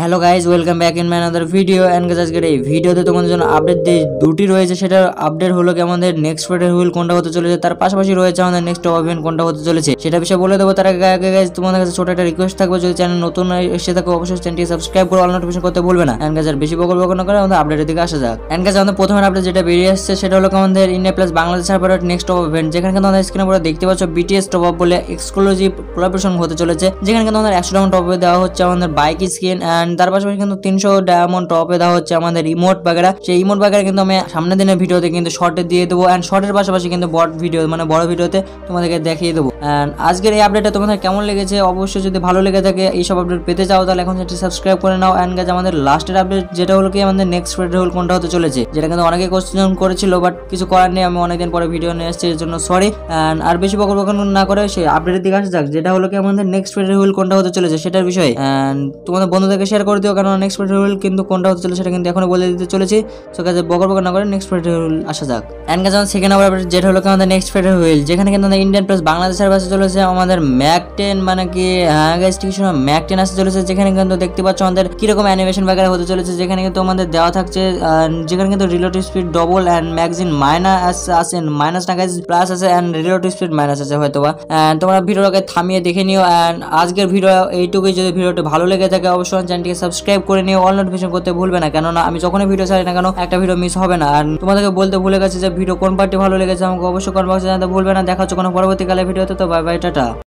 Hello guys welcome back in my another video. And গাছ আজকের এই ভিডিওতে তোমাদের জন্য আপডেট যে দুটি রয়েছে, সেটার আপডেট হলো কি আমাদের নেক্সট ফেডের হুইল কোনটা হতে চলেছে, তার পাশাপাশি রয়েছে আমাদের নেক্সট টপ ইভেন্ট কোনটা হতে চলেছে। সেটা বিষয়ে বলে দেবো, তার আগে আগে গাইজ তোমাদের কাছে ছোট একটা রিকোয়েস্ট থাকবে, যদি চ্যানেল নতুন এসে থাকো, অবশ্যই চ্যানেলটি সাবস্ক্রাইব করে অল নোটিফিকেশন করতে ভুলবে না। অ্যান্ড গাছ আর বেশি বকল বকল করে আমাদের আপডেটের দিকে আসা যাক। অ্যান্ড গাছ আমাদের প্রথমে আপডেট যেটা বেরিয়ে আসছে, সেটা হলো আমাদের ইন্ডিয়া প্লাস বাংলাদেশ সার্ভারের নেক্সট টপ ইভেন্ট যেখানে কিন্তু আমাদের স্ক্রিনে পরে দেখতে পাচ্ছ বিটিএস টপ আপ বলে এক্সক্লুসিভ কোলাবোরেশন হতে চলেছে। যেখানে কিন্তু আমাদের একশো ডায়মন্ড টপে দেওয়া হচ্ছে আমাদের বাইক স্কিন অ্যান্ড তার পাশাপাশি কিন্তু তিনশো ডায়মন্ড টপে দেওয়া হচ্ছে আমাদের ইমোট বাগেরা সেই ইমোট বাগেরা কিন্তু আমি সামনের দিনের ভিডিওতে কিন্তু শর্টে দিয়ে দেবো। অ্যান্ড শর্টের পাশাপাশি কিন্তু বড় ভিডিও মানে বড় ভিডিওতে তোমাদেরকে দেখিয়ে দেবো। অ্যান্ড আজকের এই আপডেটটা তোমাদের কেমন লেগেছে? অবশ্যই যদি ভালো লেগে থাকে এইসব আপডেট পেতে চাও, তাহলে এখন সেটি সাবস্ক্রাইব করে নাও। অ্যান্ড গাছ আমাদের লাস্টের আপডেট যেটা হলো কি, আমাদের নেক্সট ফেড রোল কোনটা হতে চলেছে? যেটা কিন্তু অনেকে কোশ্চেন করেছিল বাট কিছু করার নেই। আমি অনেকদিন পরে ভিডিও নিয়ে এসেছি এর জন্য সরি অ্যান্ড আর বেশি বকর বকর না করে, সেই আপডেটের দিকে আসা যাক। যেটা হলো কি, আমাদের নেক্সট ফেড রোল কোনটা হতে চলেছে, সেটার বিষয়ে। অ্যান্ড তোমাদের বন্ধুদেরকে শেয়ার করে দিও কারণ নেক্সট রোল কিন্তু কোনটা হতে চলেছে সেটা কিন্তু এখনও বলে দিতে চলেছি। সো কাজে বকর বকর না করে নেক্সট রোল আসা যাক। অ্যান্ড গাছ সেকেন্ড আবার যেটা হলো আমাদের নেক্সট হুইল যেখানে কিন্তু আমাদের ইন্ডিয়ান প্লাস বাংলাদেশের পাশে চলেছে, আমাদের ম্যাক টেন মানে কি হ্যাঁ গাইজ ঠিক শোনো ম্যাক টেন আসতে চলেছে, যেখানে কিন্তু দেখতে পাচ্ছ আমাদের কীরকম অ্যানিমেশন বাগেরা হতে চলেছে, যেখানে কিন্তু আমাদের দেওয়া থাকছে যেখানে কিন্তু relative speed double and magazine minus আছে মাইনাস না গাইজ প্লাস আছে অ্যান্ড রিলেটিভ স্পিড মাইনাস আছে হয়তো বা তোমরা ভিডিওটাকে থামিয়ে দেখে নিও অ্যান্ড আজকের ভিডিও এইটুকুই, যদি ভিডিওটি ভালো লেগে থাকে, অবশ্যই চ্যানেলটিকে সাবস্ক্রাইব করে নিয়ে অল নোটিফিকেশন করতে ভুলবে না, কেননা আমি যখনই ভিডিও ছাড়ি না কেন, একটা ভিডিও মিস হবে না। আর তোমাদেরকে বলতে ভুলে গেছে যে ভিডিও কোন পার্টি ভালো লেগেছে আমাকে অবশ্যই কমেন্ট বক্সে জানাতে ভুলবে না। দেখা হচ্ছে কোনো পরবর্তীকালে ভিডিওতে তো বাই বাই টাটা।